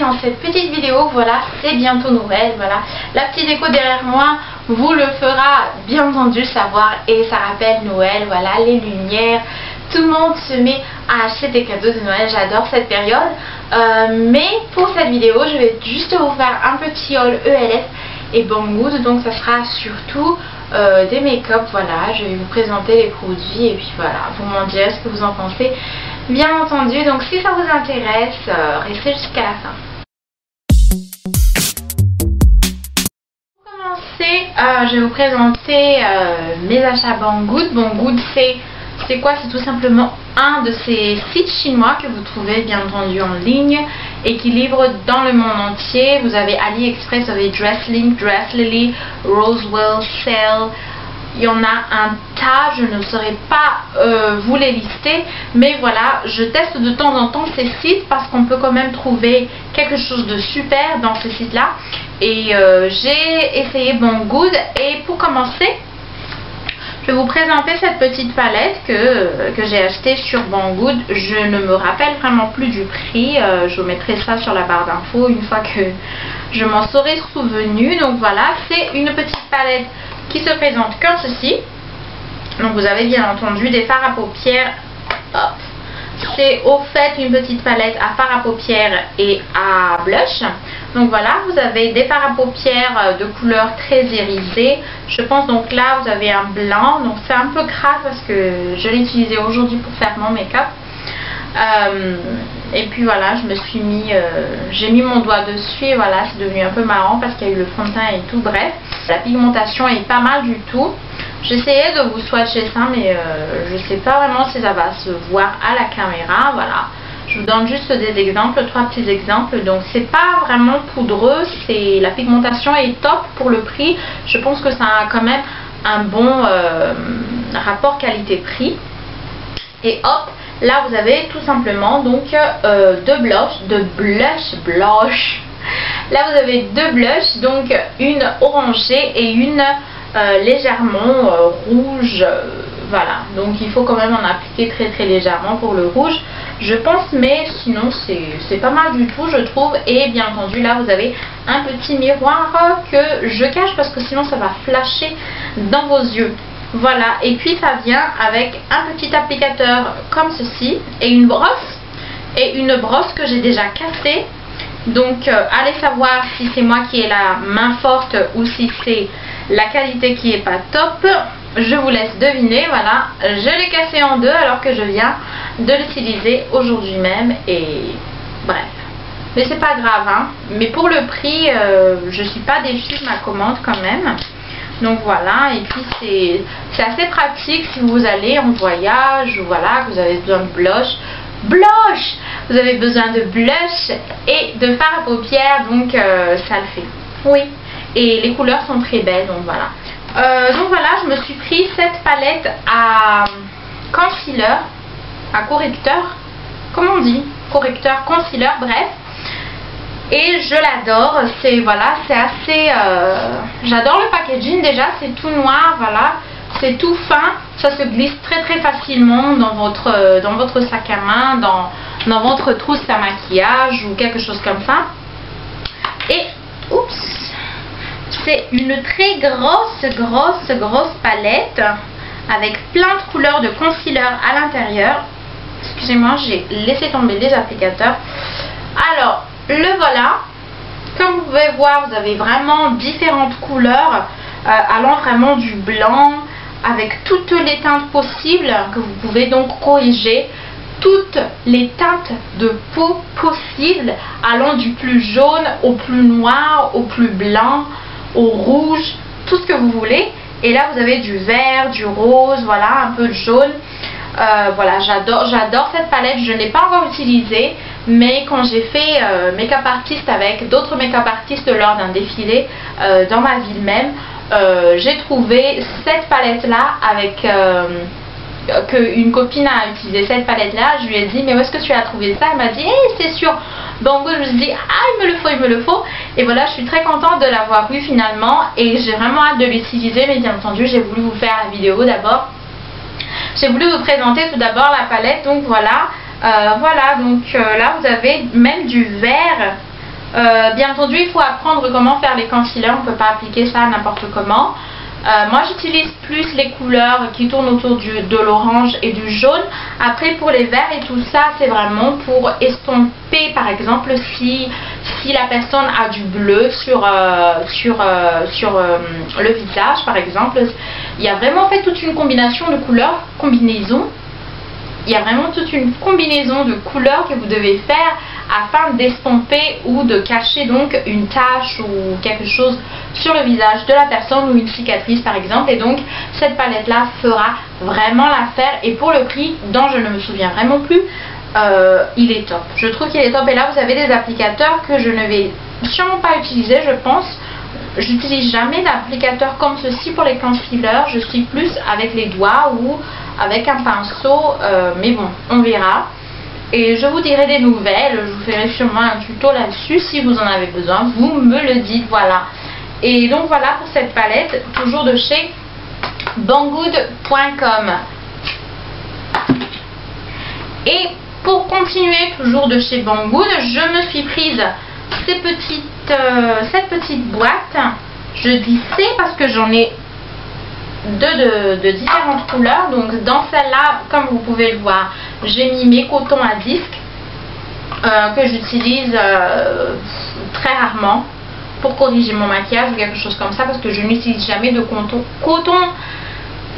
dans cette petite vidéo. Voilà, c'est bientôt Noël. Voilà, la petite déco derrière moi vous le fera bien entendu savoir et ça rappelle Noël. Voilà, les lumières. Tout le monde se met à acheter des cadeaux de Noël. J'adore cette période. Euh, mais pour cette vidéo, je vais juste vous faire un petit haul ELF et Banggood. Donc ça sera surtout euh, des make-up. Voilà, je vais vous présenter les produits et puis voilà, vous m'en direz ce que vous en pensez bien entendu. Donc si ça vous intéresse, euh, restez jusqu'à la fin. Pour commencer, euh, je vais vous présenter euh, mes achats Banggood. Banggood c'est c'est quoi? C'est tout simplement un de ces sites chinois que vous trouvez bien entendu en ligne et qui livre dans le monde entier. Vous avez AliExpress, vous avez Dresslink, Dresslily, Rosewell, Sale, il y en a un tas, je ne saurais pas euh, vous les lister, mais voilà, je teste de temps en temps ces sites parce qu'on peut quand même trouver quelque chose de super dans ces sites-là. Et euh, j'ai essayé Banggood et pour commencer, je vais vous présenter cette petite palette que, que j'ai achetée sur Banggood. Je ne me rappelle vraiment plus du prix. Euh, je vous mettrai ça sur la barre d'infos une fois que je m'en serai souvenu. Donc voilà, c'est une petite palette qui se présente comme ceci. Donc vous avez bien entendu des fards à paupières. C'est au fait une petite palette à fard à paupières et à blush. Donc voilà, vous avez des fards à paupières de couleur très irisée. Je pense donc là vous avez un blanc. Donc c'est un peu grave parce que je l'ai utilisé aujourd'hui pour faire mon make-up. Euh, et puis voilà, je me suis mis, euh, j'ai mis mon doigt dessus et voilà, c'est devenu un peu marrant parce qu'il y a eu le fond de teint et tout. Bref, la pigmentation est pas mal du tout. J'essayais de vous swatcher ça, mais euh, je sais pas vraiment si ça va se voir à la caméra. Voilà, je vous donne juste des exemples, trois petits exemples. Donc c'est pas vraiment poudreux, c'est la pigmentation est top pour le prix. Je pense que ça a quand même un bon rapport qualité-prix. Et hop, Là, vous avez tout simplement donc euh, deux blushs, deux blush, blush. Là, vous avez deux blushs, donc une orangée et une euh, légèrement euh, rouge. voilà, donc il faut quand même en appliquer très très légèrement pour le rouge, je pense, mais sinon c'est pas mal du tout, je trouve. Et bien entendu, là, vous avez un petit miroir que je cache parce que sinon ça va flasher dans vos yeux. Voilà, et puis ça vient avec un petit applicateur comme ceci et une brosse. Et une brosse que j'ai déjà cassée. Donc euh, allez savoir si c'est moi qui ai la main forte ou si c'est la qualité qui est pas top. Je vous laisse deviner, voilà. Je l'ai cassé en deux alors que je viens de l'utiliser aujourd'hui même. Et bref. Mais c'est pas grave, hein. Mais pour le prix, euh, je suis pas déçue de ma commande quand même. Donc voilà, et puis c'est assez pratique si vous allez en voyage, ou voilà, que vous avez besoin de blush. Blush Vous avez besoin de blush et de fard à paupières, donc euh, ça le fait. Oui, et les couleurs sont très belles, donc voilà. Euh, donc voilà, je me suis pris cette palette à concealer, à correcteur, comment on dit? Correcteur, concealer, bref et je l'adore. C'est voilà c'est assez euh, j'adore le packaging. Déjà c'est tout noir voilà. C'est tout fin. Ça se glisse très très facilement dans votre euh, dans votre sac à main dans, dans votre trousse à maquillage ou quelque chose comme ça. Et oups c'est une très grosse grosse grosse palette avec plein de couleurs de concealer à l'intérieur. Excusez-moi j'ai laissé tomber les applicateurs. Alors le voilà. Comme vous pouvez voir, vous avez vraiment différentes couleurs euh, allant vraiment du blanc avec toutes les teintes possibles que vous pouvez donc corriger toutes les teintes de peau possibles allant du plus jaune au plus noir, au plus blanc, au rouge, tout ce que vous voulez. Et là vous avez du vert, du rose, voilà, un peu de jaune. Euh, voilà, j'adore j'adore cette palette, je ne l'ai pas encore utilisée, mais quand j'ai fait euh, make-up artiste avec d'autres make-up artistes lors d'un défilé euh, dans ma ville même, j'ai trouvé cette palette là avec qu'une copine a utilisé cette palette là, je lui ai dit mais où est-ce que tu as trouvé ça? Elle m'a dit hey, c'est sûr donc je me suis dit ah il me le faut, il me le faut. Et voilà je suis très contente de l'avoir eu finalement. Et j'ai vraiment hâte de l'utiliser. Mais bien entendu j'ai voulu vous faire la vidéo d'abord. J'ai voulu vous présenter tout d'abord la palette, donc voilà. Euh, voilà, donc euh, là vous avez même du vert bien entendu, il faut apprendre comment faire les concealers. On ne peut pas appliquer ça n'importe comment. Euh, moi j'utilise plus les couleurs qui tournent autour de l'orange et du jaune. Après pour les verts et tout ça c'est vraiment pour estomper par exemple si, la personne a du bleu sur, euh, euh, le visage par exemple. Il y a vraiment fait toute une combinaison de couleurs, combinaison. Il y a vraiment toute une combinaison de couleurs que vous devez faire afin d'estomper ou de cacher donc une tache ou quelque chose sur le visage de la personne ou une cicatrice par exemple. Et donc cette palette là fera vraiment l'affaire. Et pour le prix dont je ne me souviens vraiment plus euh, il est top. Je trouve qu'il est top. Et là vous avez des applicateurs que je ne vais sûrement pas utiliser je pense. J'utilise jamais d'applicateur comme ceci pour les concealers je suis plus avec les doigts ou avec un pinceau euh, mais bon on verra et je vous dirai des nouvelles, je vous ferai sûrement un tuto là-dessus si vous en avez besoin, vous me le dites, voilà. Et donc voilà pour cette palette, toujours de chez banggood.com. Et pour continuer toujours de chez Banggood, je me suis prise euh, cette petite boîte. Je dis c'est parce que j'en ai deux de, différentes couleurs. Donc dans celle-là, comme vous pouvez le voir, j'ai mis mes cotons à disque euh, que j'utilise euh, très rarement pour corriger mon maquillage ou quelque chose comme ça parce que je n'utilise jamais de coton. Coton,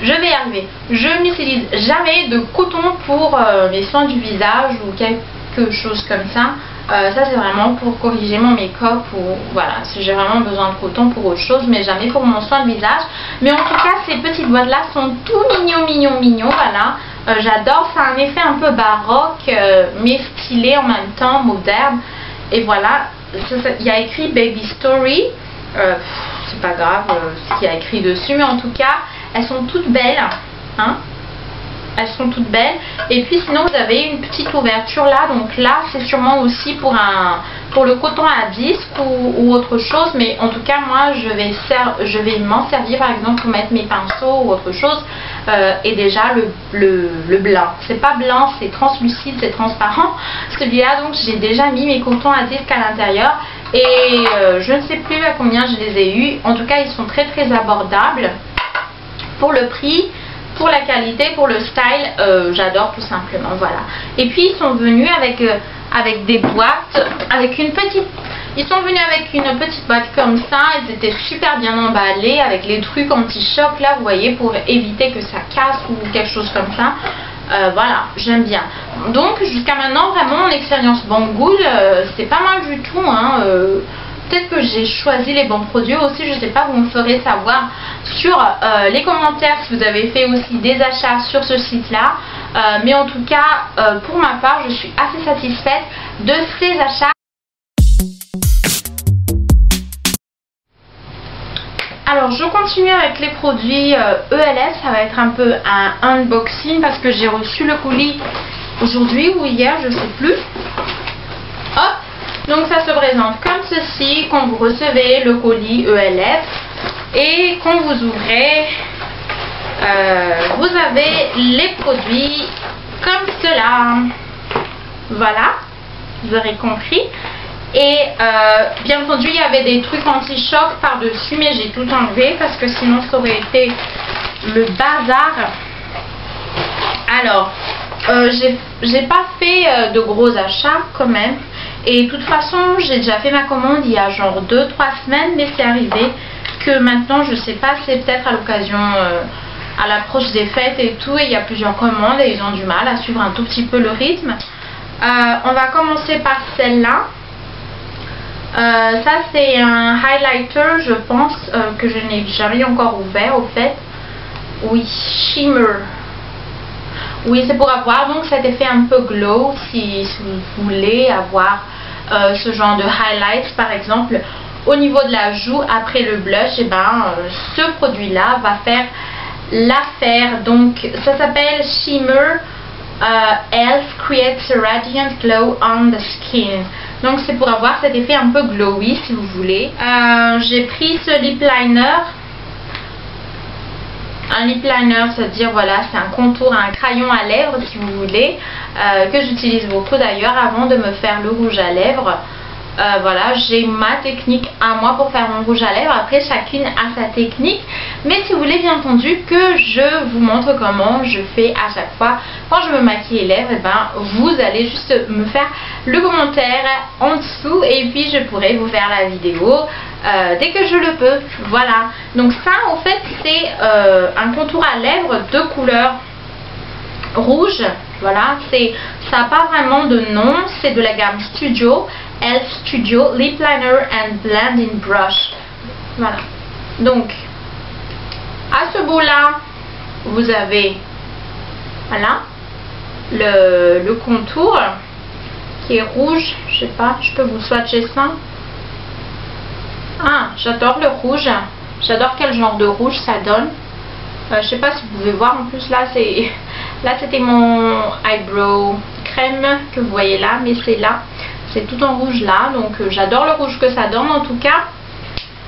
je vais y arriver. Je n'utilise jamais de coton pour euh, mes soins du visage ou quelque chose comme ça. Euh, ça c'est vraiment pour corriger mon make-up ou voilà, si j'ai vraiment besoin de coton pour autre chose, mais jamais pour mon soin de visage. Mais en tout cas, ces petites boîtes là sont tout mignons, mignons, mignons, voilà. Euh, j'adore, ça a un effet un peu baroque, euh, mais stylé en même temps, moderne. Et voilà, il y a écrit Baby Story. c'est pas grave ce qu'il y a écrit dessus, mais en tout cas, elles sont toutes belles. Hein elles sont toutes belles. Et puis sinon vous avez une petite ouverture là. Donc là c'est sûrement aussi pour un pour le coton à disque ou, autre chose. Mais en tout cas moi je vais je vais m'en servir par exemple pour mettre mes pinceaux ou autre chose. Euh, et déjà le, le, le blanc. C'est pas blanc c'est translucide c'est transparent. Celui là donc j'ai déjà mis mes cotons à disque à l'intérieur. Et euh, je ne sais plus à combien je les ai eu en tout cas ils sont très très abordables. Pour le prix pour la qualité, pour le style, euh, j'adore tout simplement, voilà. Et puis ils sont venus avec, euh, avec des boîtes, avec une petite... Ils sont venus avec une petite boîte comme ça, ils étaient super bien emballés avec les trucs anti-choc là, vous voyez, pour éviter que ça casse ou quelque chose comme ça. Euh, voilà, j'aime bien. Donc jusqu'à maintenant, vraiment, l'expérience Banggood, c'est pas mal du tout. Hein, peut-être que j'ai choisi les bons produits aussi, je sais pas, vous me ferez savoir sur euh, les commentaires si vous avez fait aussi des achats sur ce site là. Euh, mais en tout cas, euh, pour ma part, je suis assez satisfaite de ces achats. Alors je continue avec les produits ELS, e ça va être un peu un unboxing parce que j'ai reçu le colis aujourd'hui ou hier, je sais plus. Hop, donc ça se présente comme ceci quand vous recevez le colis ELF et quand vous ouvrez, euh, vous avez les produits comme cela. Voilà, vous aurez compris. Et euh, bien entendu, il y avait des trucs anti-choc par-dessus, mais j'ai tout enlevé parce que sinon ça aurait été le bazar. Alors, euh, j'ai pas fait de gros achats quand même. Et de toute façon, j'ai déjà fait ma commande il y a genre 2-3 semaines, mais c'est arrivé que maintenant, je sais pas, c'est peut-être à l'occasion, euh, à l'approche des fêtes et tout, et il y a plusieurs commandes et ils ont du mal à suivre un tout petit peu le rythme. Euh, on va commencer par celle-là. Euh, ça c'est un highlighter je pense que je n'ai jamais encore ouvert au fait. Oui, Shimmer. Oui, c'est pour avoir donc cet effet un peu glow si vous voulez avoir euh, ce genre de highlights par exemple au niveau de la joue après le blush et eh ben euh, ce produit là va faire l'affaire. Donc ça s'appelle Shimmer euh, Elf Creates a Radiant Glow on the Skin. Donc c'est pour avoir cet effet un peu glowy si vous voulez. J'ai pris ce lip liner un lip liner, c'est-à-dire voilà, c'est un contour, un crayon à lèvres si vous voulez, euh, que j'utilise beaucoup d'ailleurs avant de me faire le rouge à lèvres. Euh, voilà, j'ai ma technique à moi pour faire mon rouge à lèvres. Après, chacune a sa technique. Mais si vous voulez bien entendu que je vous montre comment je fais à chaque fois quand je me maquille les lèvres, eh ben, vous allez juste me faire le commentaire en dessous et puis je pourrai vous faire la vidéo euh, dès que je le peux. Voilà. Donc ça, en fait, c'est euh, un contour à lèvres de couleur rouge. Voilà, ça n'a pas vraiment de nom, c'est de la gamme Studio, Elf Studio Lip Liner and Blending Brush. Voilà. Donc, à ce bout-là, vous avez, voilà, le, le, contour qui est rouge. Je sais pas, je peux vous swatcher ça? Ah, j'adore le rouge. J'adore quel genre de rouge ça donne. Euh, je sais pas si vous pouvez voir en plus là c'est là c'était mon eyebrow crème que vous voyez là mais c'est là c'est tout en rouge là donc euh, j'adore le rouge que ça donne en tout cas.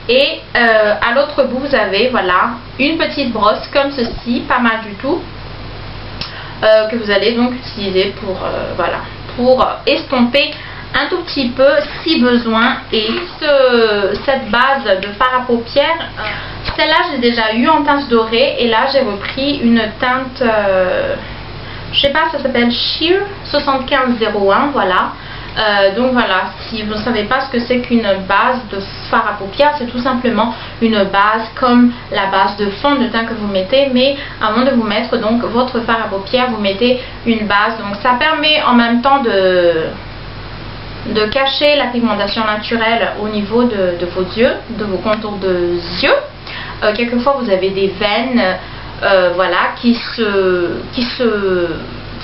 Et euh, à l'autre bout vous avez voilà une petite brosse comme ceci pas mal du tout que vous allez donc utiliser pour voilà pour estomper un tout petit peu si besoin. Et cette base de fard à paupières celle-là, j'ai déjà eu en teinte dorée. Et là, j'ai repris une teinte, euh, je sais pas, ça s'appelle Sheer 7501, voilà. Euh, donc voilà, si vous ne savez pas ce que c'est qu'une base de fard à paupières, c'est tout simplement une base comme la base de fond de teint que vous mettez, mais avant de vous mettre donc votre fard à paupières, vous mettez une base. Donc ça permet en même temps de de cacher la pigmentation naturelle au niveau de, vos yeux, de vos contours de yeux. Euh, quelquefois vous avez des veines euh, voilà, qui, se, qui, se,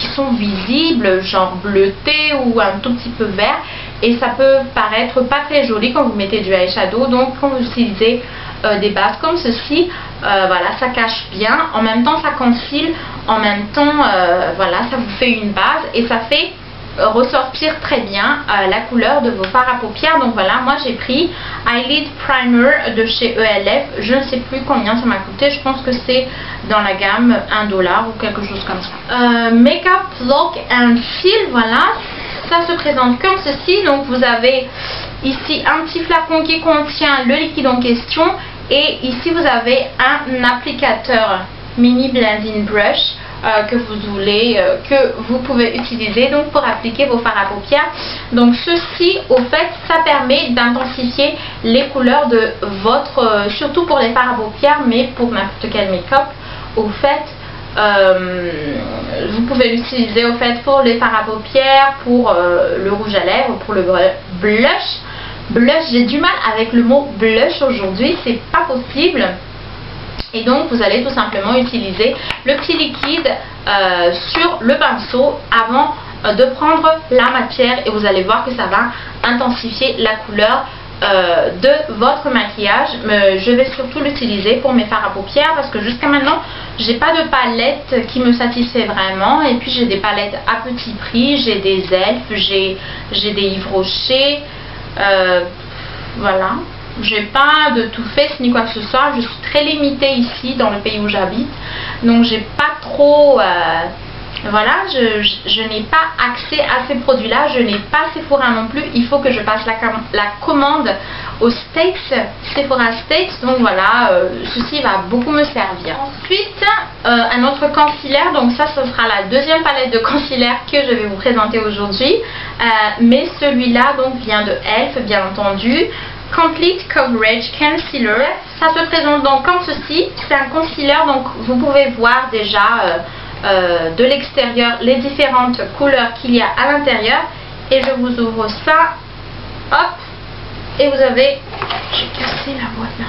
sont visibles, genre bleuté ou un tout petit peu vert. Et ça peut paraître pas très joli quand vous mettez du eyeshadow. Donc quand vous utilisez euh, des bases comme ceci, voilà, ça cache bien. En même temps, ça concile. En même temps, voilà, ça vous fait une base et ça fait ressortir très bien euh, la couleur de vos fards à paupières. Donc voilà, moi j'ai pris Eyelid Primer de chez ELF. Je ne sais plus combien ça m'a coûté. Je pense que c'est dans la gamme 1$ ou quelque chose comme ça. Euh, Makeup Look and Feel, voilà. Ça se présente comme ceci. Donc vous avez ici un petit flacon qui contient le liquide en question. Et ici vous avez un applicateur mini blending brush euh, que vous voulez, euh, que vous pouvez utiliser donc pour appliquer vos fards à paupières. Donc ceci, au fait, ça permet d'intensifier les couleurs de votre, euh, surtout pour les fards à paupières, mais pour n'importe quel make-up. Au fait, vous pouvez l'utiliser au fait pour les fards à paupières, pour le rouge à lèvres, pour le blush. Blush, j'ai du mal avec le mot blush aujourd'hui, c'est pas possible. Et donc vous allez tout simplement utiliser le petit liquide euh, sur le pinceau avant euh, de prendre la matière et vous allez voir que ça va intensifier la couleur euh, de votre maquillage. Mais je vais surtout l'utiliser pour mes fards à paupières parce que jusqu'à maintenant j'ai pas de palette qui me satisfait vraiment. Et puis j'ai des palettes à petit prix, j'ai des elfes, j'ai des Yves Rocher, voilà j'ai pas de tout fait ni quoi que ce soit. Je suis très limitée ici dans le pays où j'habite. Donc j'ai pas trop... Euh, voilà, je, n'ai pas accès à ces produits-là. Je n'ai pas Sephora non plus. Il faut que je passe la, la commande aux States, Sephora States. Donc voilà, euh, ceci va beaucoup me servir. Ensuite, euh, un autre concealer. Donc ça, ce sera la deuxième palette de concealer que je vais vous présenter aujourd'hui. mais celui-là donc vient de Elf, bien entendu. Complete Coverage Concealer. Ça se présente donc comme ceci. C'est un concealer, donc vous pouvez voir déjà euh, euh, de l'extérieur les différentes couleurs qu'il y a à l'intérieur. Et je vous ouvre ça. Hop. Et vous avez... J'ai cassé la boîte là.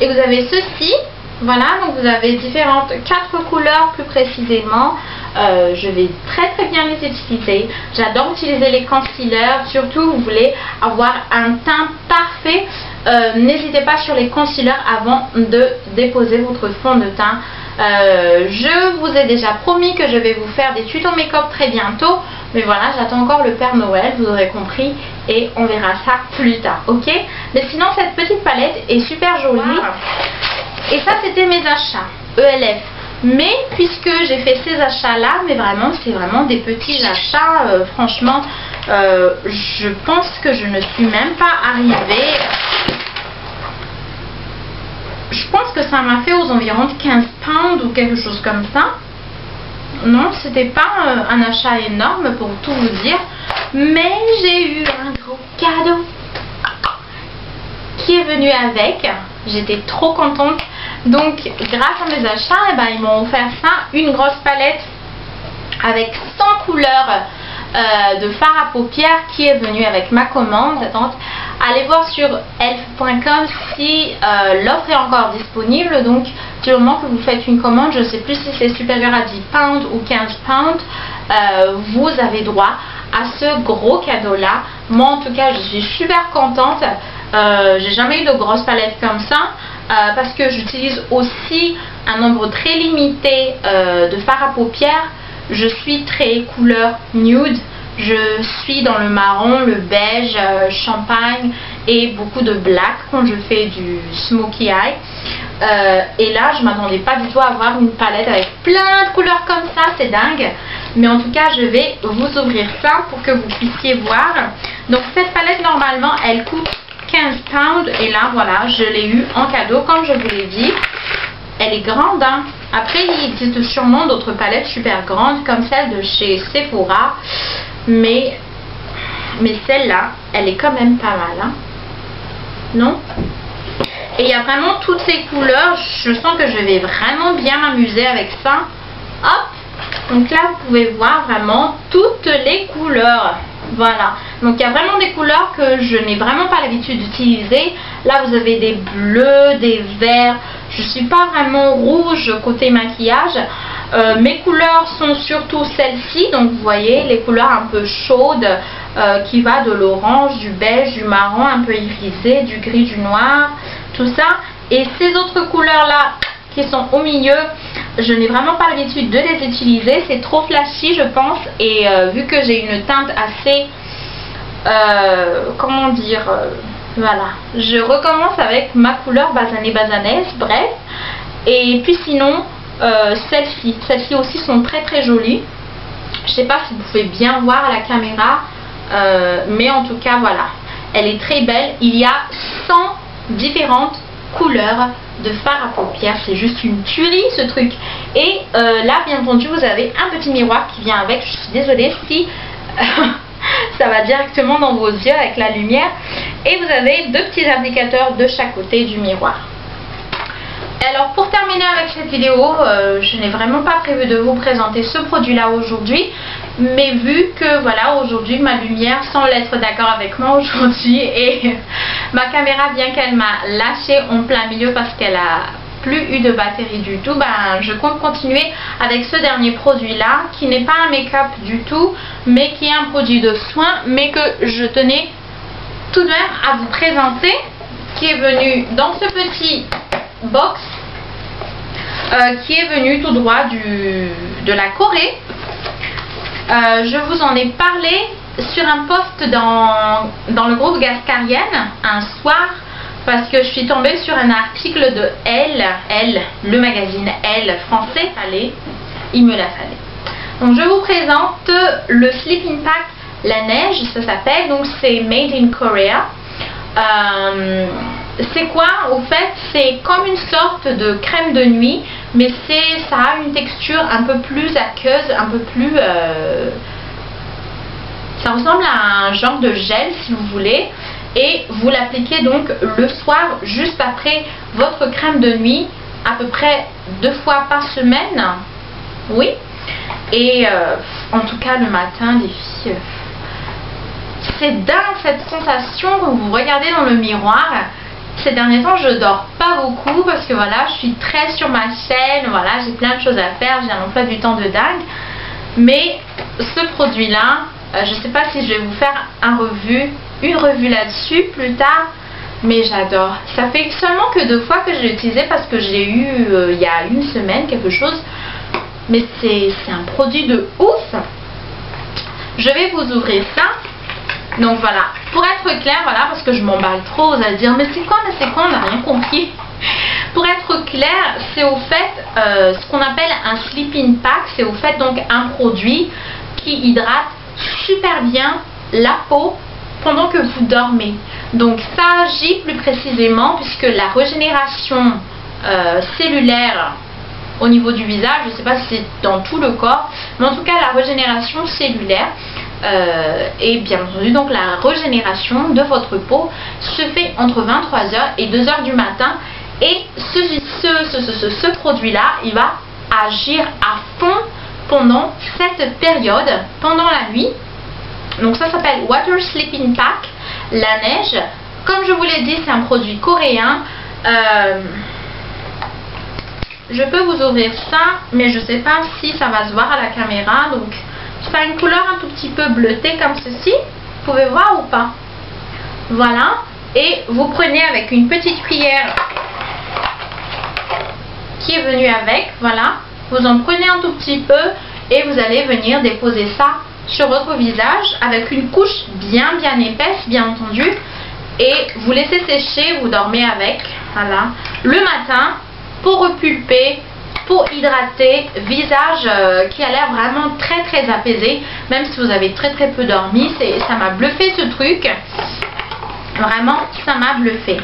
Et vous avez ceci. Voilà, donc vous avez différentes quatre couleurs plus précisément. Euh, je vais très très bien les utiliser. J'adore utiliser les concealers, surtout vous voulez avoir un teint parfait. Euh, n'hésitez pas sur les concealers avant de déposer votre fond de teint. Euh, je vous ai déjà promis que je vais vous faire des tutos make-up très bientôt. Mais voilà, j'attends encore le Père Noël, vous aurez compris. Et on verra ça plus tard, ok? Mais sinon, cette petite palette est super jolie. Et ça, c'était mes achats ELF. Mais puisque j'ai fait ces achats là, mais vraiment c'est vraiment des petits achats, euh, franchement Euh, je pense que je ne suis même pas arrivée. Je pense que ça m'a fait aux environs de 15 pounds ou quelque chose comme ça. Non, c'était pas euh, un achat énorme pour tout vous dire. Mais j'ai eu un gros cadeau qui est venu avec. J'étais trop contente. Donc, grâce à mes achats, eh ben, ils m'ont offert ça, une grosse palette avec 100 couleurs euh, de fard à paupières qui est venu avec ma commande. Allez voir sur elf.com si euh, l'offre est encore disponible. Donc, du moment que vous faites une commande, je ne sais plus si c'est supérieur à 10 pounds ou 15 pounds, euh, vous avez droit à ce gros cadeau là. Moi, en tout cas, je suis super contente. J'ai jamais eu de grosse palette comme ça. Parce que j'utilise aussi un nombre très limité de fard à paupières je suis très couleur nude. Je suis dans le marron, le beige, euh, champagne et beaucoup de black quand je fais du smokey eye. Euh, et là, je m'attendais pas du tout à avoir une palette avec plein de couleurs comme ça, c'est dingue. Mais en tout cas, je vais vous ouvrir ça pour que vous puissiez voir. Donc cette palette, normalement, elle coûte 15 pounds. Et là, voilà, je l'ai eu en cadeau, comme je vous l'ai dit. Elle est grande, hein. Après, il existe sûrement d'autres palettes super grandes comme celle de chez Sephora. Mais, mais celle-là, elle est quand même pas mal. Hein. Non? Et il y a vraiment toutes ces couleurs. Je sens que je vais vraiment bien m'amuser avec ça. Hop donc là, vous pouvez voir vraiment toutes les couleurs. Voilà. Donc il y a vraiment des couleurs que je n'ai vraiment pas l'habitude d'utiliser. Là, vous avez des bleus, des verts. Je ne suis pas vraiment rouge côté maquillage. Euh, mes couleurs sont surtout celles-ci. Donc vous voyez, les couleurs un peu chaudes euh, qui va de l'orange, du beige, du marron un peu irisé, du gris, du noir, tout ça. Et ces autres couleurs-là qui sont au milieu, je n'ai vraiment pas l'habitude de les utiliser. C'est trop flashy, je pense. Et euh, vu que j'ai une teinte assez... Euh, comment dire euh, Voilà. Je recommence avec ma couleur basanée basanaise. Bref. Et puis sinon, celles-ci. Celles-ci aussi sont très très jolies. Je sais pas si vous pouvez bien voir à la caméra. mais en tout cas, voilà. Elle est très belle. Il y a 100 différentes couleurs de fard à paupières. C'est juste une tuerie ce truc. Et euh, là, bien entendu, vous avez un petit miroir qui vient avec. Je suis désolée si ça va directement dans vos yeux avec la lumière. Et vous avez deux petits indicateurs de chaque côté du miroir. Alors pour terminer avec cette vidéo, euh, je n'ai vraiment pas prévu de vous présenter ce produit là aujourd'hui mais vu que voilà aujourd'hui ma lumière semble être d'accord avec moi aujourd'hui et ma caméra bien qu'elle m'a lâché en plein milieu parce qu'elle a plus eu de batterie du tout, ben, je compte continuer avec ce dernier produit là qui n'est pas un make-up du tout mais qui est un produit de soin mais que je tenais tout de même à vous présenter qui est venu dans ce petit box euh, qui est venu tout droit du, de la Corée euh, je vous en ai parlé sur un post dans, dans le groupe Gascarienne un soir parce que je suis tombée sur un article de Elle, Elle, le magazine Elle français, allez, il me l'a fallu. Donc je vous présente le Sleeping Pack La Neige, ça s'appelle, donc c'est Made in Korea. Euh, c'est quoi Au fait, c'est comme une sorte de crème de nuit, mais c'est ça a une texture un peu plus aqueuse, un peu plus... Euh, ça ressemble à un genre de gel si vous voulez. Et vous l'appliquez donc le soir, juste après votre crème de nuit, à peu près deux fois par semaine. Oui. Et euh, en tout cas le matin, les filles... c'est dingue cette sensation quand vous regardez dans le miroir ces derniers temps, je dors pas beaucoup parce que voilà, je suis très sur ma chaîne, voilà, j'ai plein de choses à faire, j'ai un emploi du temps de dingue. Mais ce produit-là, euh, je sais pas si je vais vous faire un revue, une revue là-dessus plus tard, mais j'adore. Ça fait seulement que deux fois que je l'ai utilisé parce que j'ai eu euh, il y a une semaine quelque chose. Mais c'est un produit de ouf. Je vais vous ouvrir ça. Donc voilà, pour être clair, voilà, parce que je m'emballe trop, vous allez dire, mais c'est quoi, mais c'est quoi, on n'a rien compris. pour être clair, c'est au fait euh, ce qu'on appelle un sleeping pack, c'est au fait donc un produit qui hydrate super bien la peau pendant que vous dormez. Donc ça agit plus précisément puisque la régénération euh, cellulaire au niveau du visage, je ne sais pas si c'est dans tout le corps, mais en tout cas la régénération cellulaire euh, et bien entendu donc la régénération de votre peau se fait entre 23h et 2h du matin et ce, produit là il va agir à fond pendant cette période, pendant la nuit. Donc ça s'appelle Water Sleeping Pack, la neige. Comme je vous l'ai dit, c'est un produit coréen. Euh, je peux vous ouvrir ça, mais je ne sais pas si ça va se voir à la caméra. Donc ça une couleur un tout petit peu bleutée comme ceci. Vous pouvez voir ou pas Voilà. Et vous prenez avec une petite cuillère qui est venue avec. Voilà. Vous en prenez un tout petit peu et vous allez venir déposer ça sur votre visage avec une couche bien bien épaisse bien entendu et vous laissez sécher, vous dormez avec, voilà. Le matin, pour repulper, pour hydrater, visage euh, qui a l'air vraiment très très apaisé, même si vous avez très très peu dormi, ça m'a bluffé ce truc, vraiment ça m'a bluffé.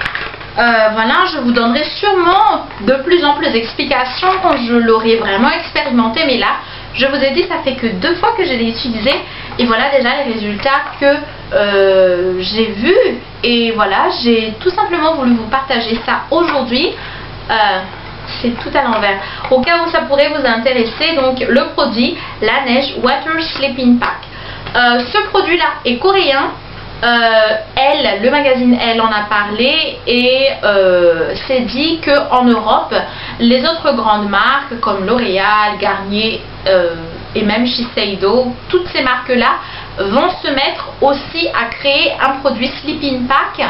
Euh, voilà, je vous donnerai sûrement de plus en plus d'explications quand je l'aurai vraiment expérimenté, mais là, je vous ai dit, ça fait que deux fois que je l'ai utilisé, et voilà déjà les résultats que euh, j'ai vus, et voilà, j'ai tout simplement voulu vous partager ça aujourd'hui. C'est tout à l'envers. Au cas où ça pourrait vous intéresser, donc le produit, la neige Water Sleeping Pack. ce produit-là est coréen, euh, elle, le magazine Elle en a parlé et euh, s'est dit qu'en Europe, les autres grandes marques comme L'Oréal, Garnier euh, et même Shiseido, toutes ces marques-là vont se mettre aussi à créer un produit Sleeping Pack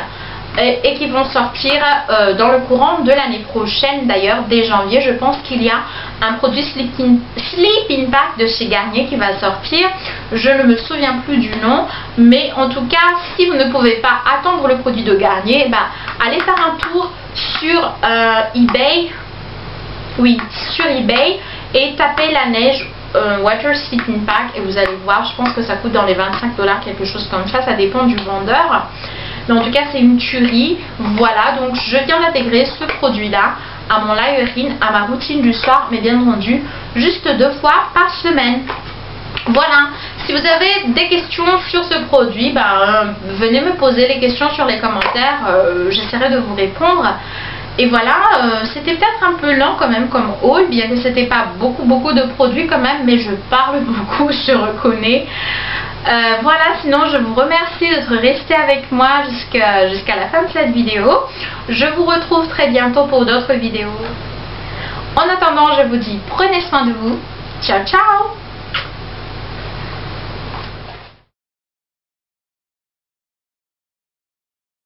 et, qui vont sortir euh, dans le courant de l'année prochaine. D'ailleurs, dès janvier, je pense qu'il y a un produit Sleeping, Pack de chez Garnier qui va sortir. Je ne me souviens plus du nom, mais en tout cas, si vous ne pouvez pas attendre le produit de Garnier, bah, allez faire un tour sur euh, eBay. Oui, sur eBay et tapez la neige euh, Water Sleeping Pack et vous allez voir, je pense que ça coûte dans les 25 dollars, quelque chose comme ça, ça dépend du vendeur. Mais en tout cas, c'est une tuerie. Voilà, donc je viens d'intégrer ce produit-là à mon layering, à ma routine du soir, mais bien entendu, juste deux fois par semaine. Voilà, si vous avez des questions sur ce produit, ben, venez me poser les questions sur les commentaires, euh, j'essaierai de vous répondre. Et voilà, euh, c'était peut-être un peu lent quand même comme haul, bien que c'était pas beaucoup beaucoup de produits quand même, mais je parle beaucoup, je reconnais. Euh, voilà, sinon je vous remercie d'être resté avec moi jusqu'à la fin de cette vidéo. Je vous retrouve très bientôt pour d'autres vidéos. En attendant, je vous dis prenez soin de vous. Ciao, ciao